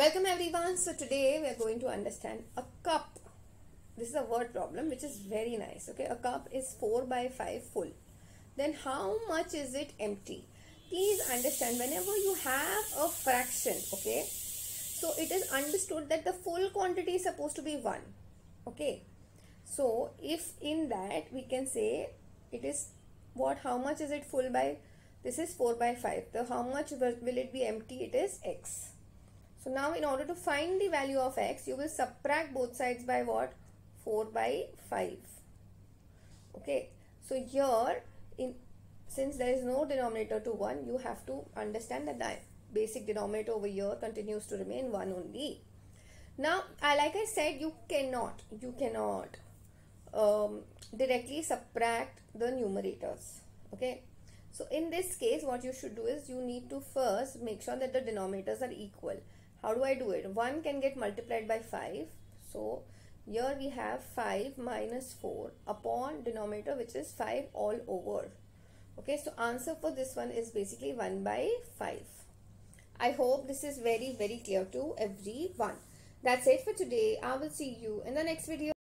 Welcome everyone. So today we are going to understand a cup. This is a word problem which is very nice. Okay, a cup is 4 by 5 full. Then how much is it empty? Please understand whenever you have a fraction, okay, so it is understood that the full quantity is supposed to be 1. Okay, so if in that we can say it is what, how much is it full by? This is 4 by 5. So how much will it be empty? It is x. Now in order to find the value of x, you will subtract both sides by what? 4 by 5. Okay. So here, in since there is no denominator to 1, you have to understand that the basic denominator over here continues to remain 1 only. Now, like I said, you cannot, you cannot um, directly subtract the numerators. Okay. So in this case, what you should do is you need to first make sure that the denominators are equal. How do I do it? 1 can get multiplied by 5. So here we have 5 minus 4 upon denominator which is 5 all over. Okay, so answer for this one is basically 1 by 5. I hope this is very very clear to everyone. That's it for today. I will see you in the next video.